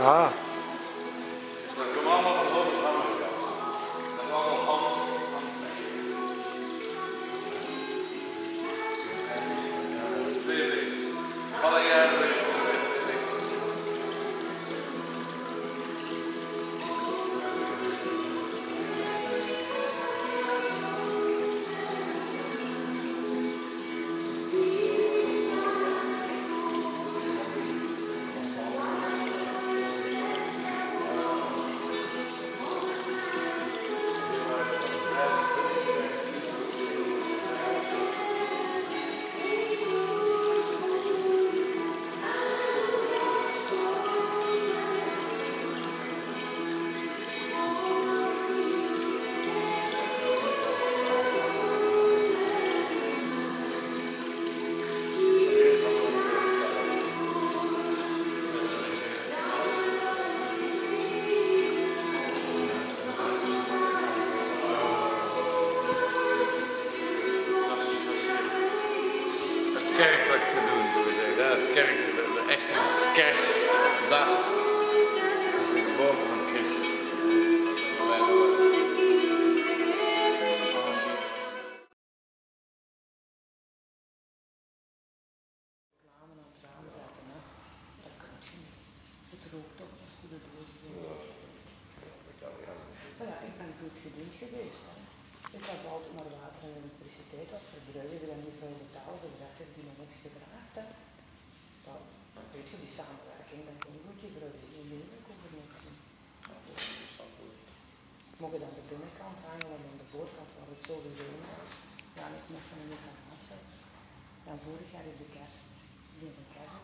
啊。Kerk, de, echte kerstdag. De geboorte van Christus. Ja, ik ben goed gediend geweest. Ik heb altijd maar water en elektriciteit als verbruiker en niet veel betaald. De rest heeft die nog niks gevraagd. Hè. Dat, weet je, die samenwerking, komt goed. Je gebruikt je leven, ik over niks doen. Mogen dan de binnenkant hangen en aan de voorkant waar het zo gezien is. Ja, ik hem in de garage zetten. En vorig jaar in de kerst, in de kerst